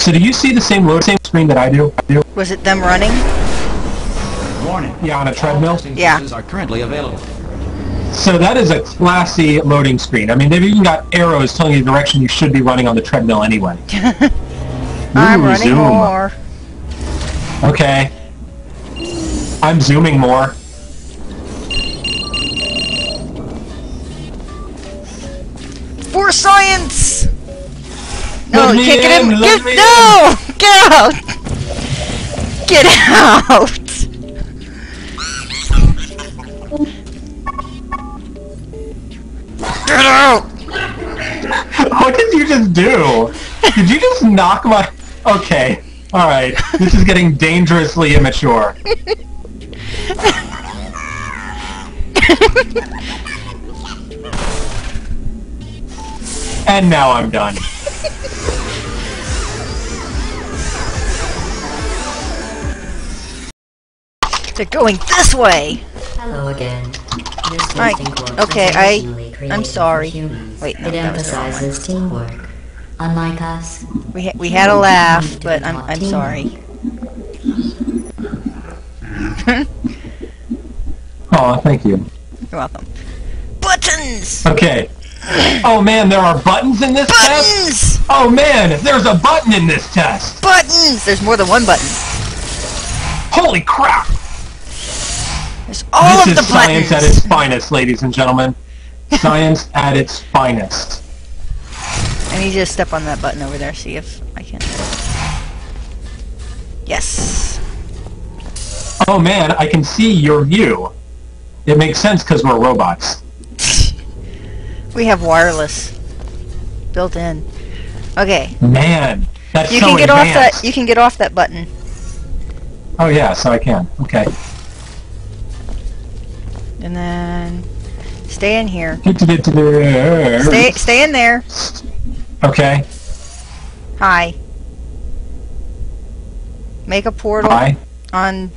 So do you see the same load, same screen that I do? I do? Was it them running? Warning. Yeah, on a treadmill. testing Yeah. sources are currently available. So that is a classy loading screen. I mean, they've even got arrows telling you the direction you should be running on the treadmill anyway. I'm Ooh, running zoom. more. Okay. I'm zooming more. For science! No, you can't get in, him. let Get, no! Get out! Get out! Get out! What did you just do? Did you just knock my... Okay. Alright. This is getting dangerously immature. and now I'm done. They're going this way! Hello again. This Right. Okay, I... I'm sorry. Wait, no, it that was the wrong emphasizes teamwork. Unlike us, We, ha- we had a laugh, but I'm, I'm sorry. Oh, thank you. You're welcome. Buttons! Okay. Oh man, there are buttons in this test? Buttons! Oh man, there's a button in this test! Buttons! There's more than one button. Holy crap! There's all this of the is science buttons! at its finest, ladies and gentlemen. Science at its finest. I need you to step on that button over there, see if I can. Yes. Oh man, I can see your view. It makes sense because we're robots. We have wireless built in. Okay. Man, that's You so can get off that you can get off that button. Oh yeah, so I can. Okay. And then stay in here. Stay. Stay stay in there. Okay. Hi. Make a portal Hi. on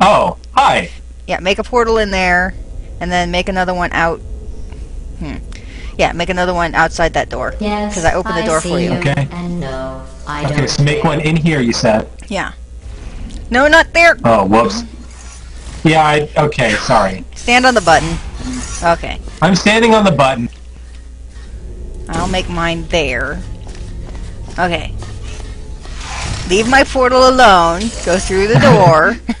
Oh, hi. yeah, make a portal in there and then make another one out. Hmm. Yeah, make another one outside that door. Yes. Because I opened the door see for you. Okay. And no, I Okay, don't. so make one in here, you said. Yeah. No, not there. Oh, whoops. Yeah, I, okay, sorry. Stand on the button. Okay. I'm standing on the button. I'll make mine there. Okay. Leave my portal alone. Go through the door.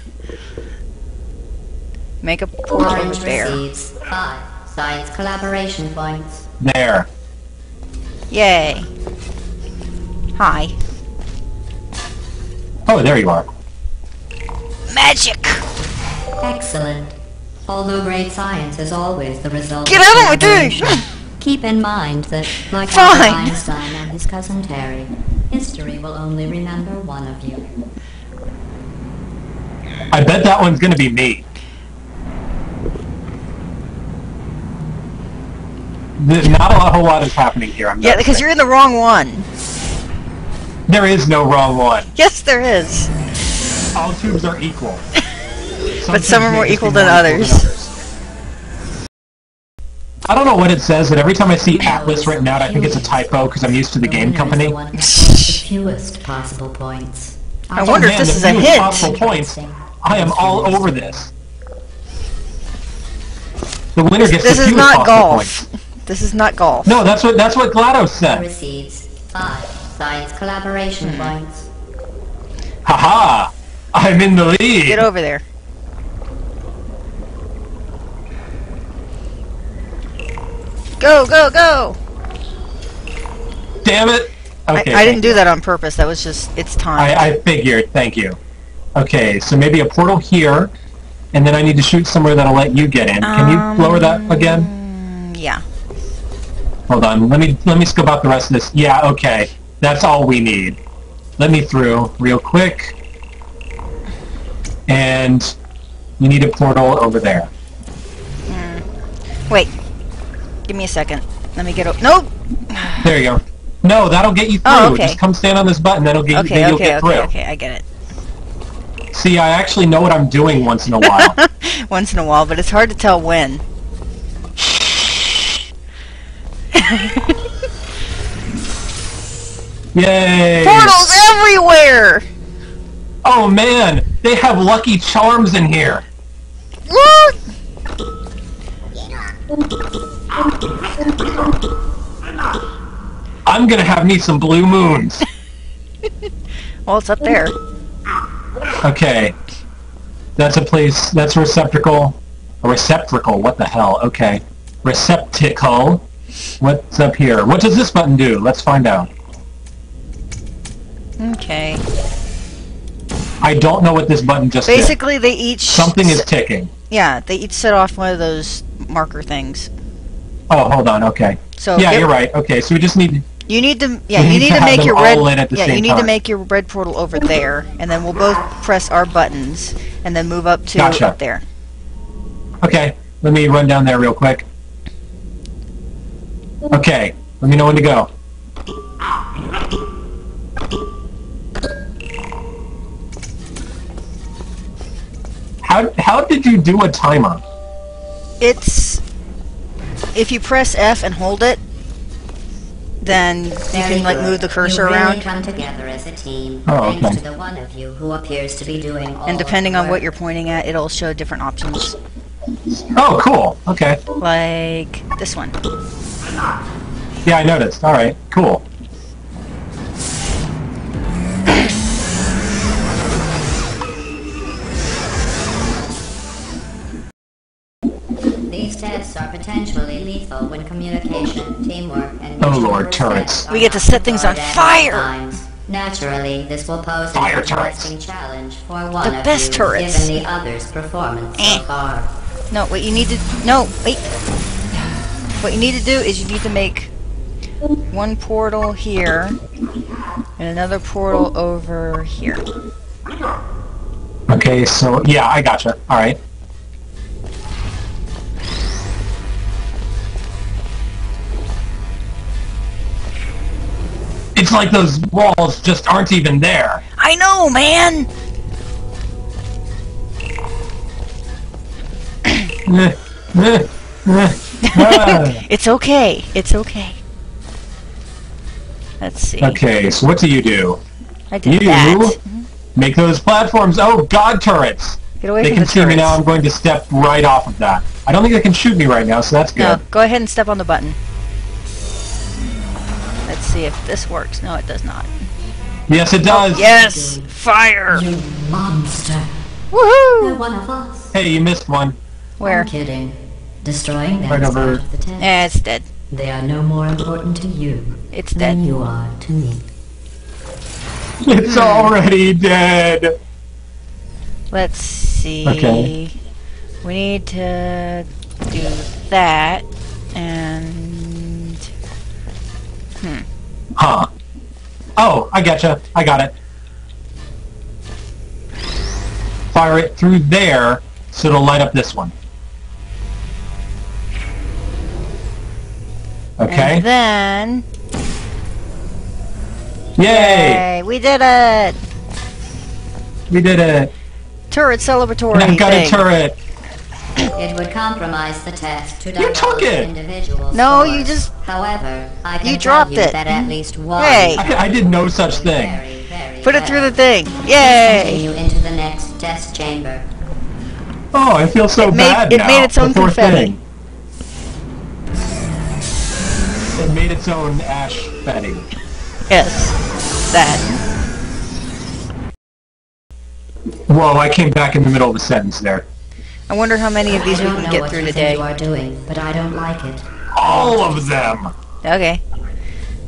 make a portal there. five science collaboration points. There. Yay. Hi. Oh, there you are. Magic! Excellent. Although great science is always the result Get out of my thing! collaboration, Keep in mind that, like Fine. Einstein and his cousin Terry, history will only remember one of you. I bet that one's gonna be me. There's not a whole lot is happening here. I'm Yeah, because you're in the wrong one. There is no wrong one. Yes, there is. All tubes are equal. But some are more may just be equal than more others. I don't know what it says, but every time I see Atlas written out, I think it's a typo because I'm used to the game company. the one who gets the fewest possible points. I wonder if oh, Man, this is a hint. possible points. I am all over this. The winner gets This the is not possible golf. points. This is not golf. No, that's what that's what GLaDOS said. receives five science collaboration Hmm. points. Haha! I'm in the lead. Get over there. Go, go, go! Damn it! Okay, I, I didn't do that on purpose. That was just, it's time. I, I figured. Thank you. Okay, so maybe a portal here, and then I need to shoot somewhere that'll let you get in. Can you lower that again? Mm, yeah. Hold on. Let me let me scope out the rest of this. Yeah. Okay. That's all we need. Let me through real quick. And we need a portal over there. Hmm. Wait. Give me a second. Let me get o- Nope! There you go. No, that'll get you through. Oh, okay. Just come stand on this button. That'll get you. Okay, then you'll okay, get okay, through. okay, I get it. See, I actually know what I'm doing once in a while. Once in a while, but it's hard to tell when. Yay! Portals everywhere! Oh man, they have Lucky Charms in here. Look! I'm gonna have me some blue moons. Well, it's up there. Okay. That's a place, that's a receptacle. A receptacle, what the hell? Okay. Receptacle. What's up here? What does this button do? Let's find out. Okay. I don't know what this button just did. Basically, they each... Something is ticking. Yeah, they each set off one of those marker things. Oh, hold on, okay. So yeah, you're right. Okay, so we just need... You need to, yeah, you need need to to, make your red. in at the yeah, you need to make your red portal over there, and then we'll both press our buttons, and then move up to Gotcha. up there. Okay, let me run down there real quick. Okay, let me know when to go. How, how did you do a timer? It's if you press F and hold it, then you Very can like good. move the cursor you really around. come together as a team, Oh, thanks okay. to the one of you who appears to be doing all And depending on what you're pointing at, it'll show different options, Oh, cool. Okay. like this one. Yeah, I noticed. All right, cool. These tests are potentially lethal when communication, teamwork, and Oh, Lord, turrets. We get to set things on fire! times. Naturally, this will pose Fire an turrets. challenge for one The of best you, turrets. given the other's performance Eh. so far. No, what you need to no wait. What you need to do is you need to make one portal here and another portal over here. Okay, so, yeah, I gotcha. All right. It's like those walls just aren't even there. I know, man. Ah. It's okay. It's okay. Let's see. Okay, so what do you do? I did You that. make those platforms. Oh, god turrets! Get away They from can the see me now. I'm going to step right off of that. I don't think they can shoot me right now, so that's good. No, go ahead and step on the button. Let's see if this works. No, it does not. Yes, it does. Yes! Fire! You monster! They're Woohoo! one of us. Hey, you missed one. Where? I'm kidding. Destroying them is part of the test. Eh, it's dead. They are no more important to you It's than dead. you are to me. It's already dead. Let's see. Okay. We need to do that and hmm. Huh. Oh, I getcha. I got it. Fire it through there, so it'll light up this one. Okay. and then Yay! Yay, we did it! We did it. Turret celebratory And I've got thing. a turret. It would compromise the test to You took it! individual No, scores. you just- However, I can you tell dropped you it. that at least one. Hey. I, I did no such thing. Very, very Put it through the thing. Yay! Continue into the next test chamber. Oh, I feel so It made- bad it now. made its own The confetti. thing. Made its own ash betty. Yes. That. Whoa, I came back in the middle of a sentence there. I wonder how many of these we don't can know get what through you today. you are doing, but I don't like it. All of them! Okay.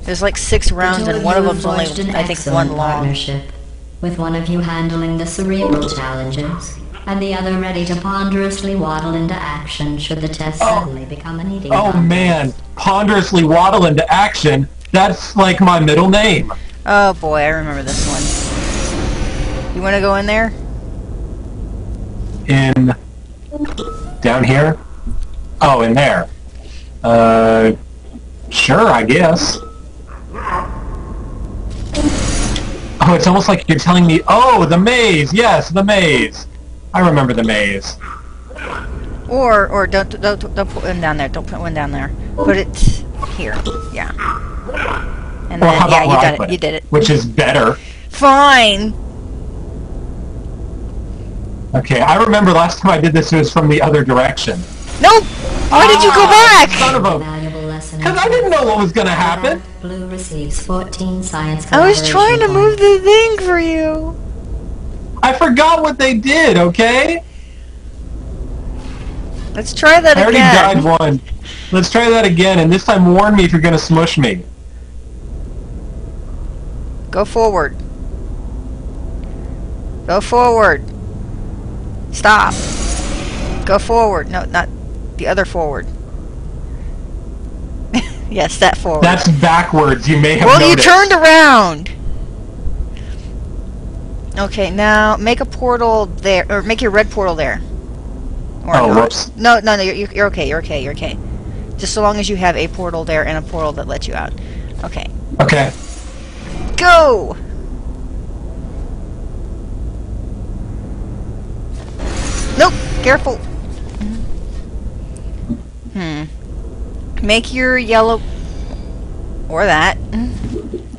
There's like six rounds and one of you them's only, forged I think, one long. partnership, with one of you handling the cerebral challenges, and the other ready to ponderously waddle into action should the test Oh. suddenly become an eating Oh contest. man, ponderously waddle into action. That's like my middle name. Oh boy, I remember this one. You want to go in there? In down here? Oh, in there. Uh, sure, I guess. Oh, it's almost like you're telling me, oh, the maze! Yes, the maze! I remember the maze. Or, or don't, don't, don't put one down there. Don't put one down there. Put it here. Yeah. And Or then, how yeah, about you where I did put it. You did it. Which is better. Fine. Okay, I remember last time I did this, it was from the other direction. Nope. Why did you go Ah, back? Son of A a... valuable lesson. Because I didn't know what was gonna happen. Blue receives 14 science I was trying to move the thing for you. I forgot what they did, okay? Let's try that I already again. died one. Let's try that again, and this time warn me if you're gonna smush me. Go forward. Go forward. Stop. Go forward. No, not the other forward. yes, that forward. That's backwards, you may have well, you turned around. Okay, now make a portal there, or make your red portal there. Or Oh, not. whoops. No, no, no, you're, you're okay, you're okay, you're okay. Just so long as you have a portal there and a portal that lets you out. Okay. Okay. Go! Nope, careful. Hmm. Make your yellow... Or that.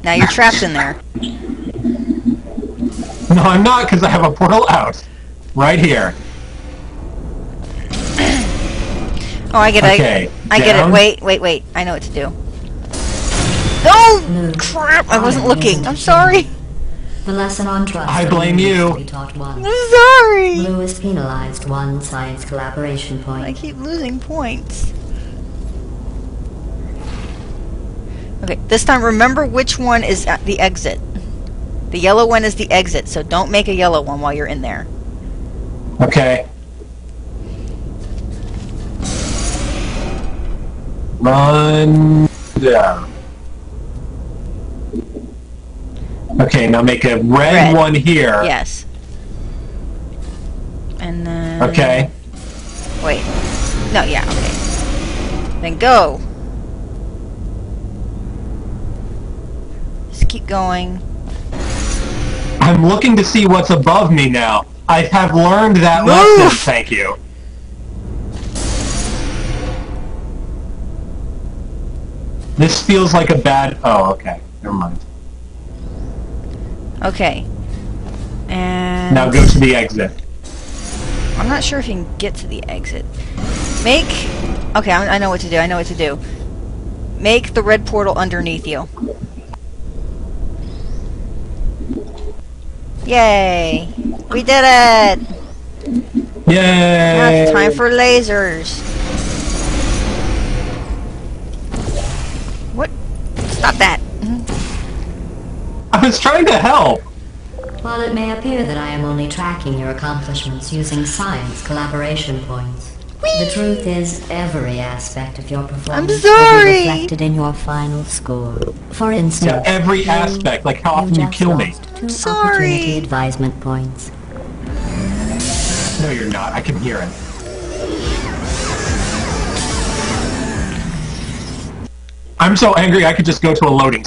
Now you're trapped in there. No, I'm not, because I have a portal out. Right here. Oh, I get it. Okay, I, I get it. Wait, wait, wait. I know what to do. Oh, Blue. crap! I wasn't looking. I'm sorry. The lesson on trust. I blame you. to taught once. I'm sorry. Blue is penalized one science collaboration point. I keep losing points. Okay, this time remember which one is at the exit. The yellow one is the exit, so don't make a yellow one while you're in there. Okay. Run down. Okay, now make a red, Red. one here. Yes. And then... Okay. Wait. No, yeah, okay. Then go. Just keep going. I'm looking to see what's above me now. I have learned that Move! lesson, thank you. This feels like a bad... Oh, okay. Never mind. Okay. And... Now go to the exit. I'm not sure if you can get to the exit. Make... Okay, I, I know what to do. I know what to do. Make the red portal underneath you. Yay! We did it! Now Yay! it's time for lasers. What? Stop that. I was trying to help. While it may appear that I am only tracking your accomplishments using science collaboration points, the truth is every aspect of your performance will sorry. be reflected in your final score. For instance, Yeah, every aspect, like how often you just kill me. Lost Two Sorry. opportunity advisement points. No, you're not. I can hear it. I'm so angry I could just go to a loading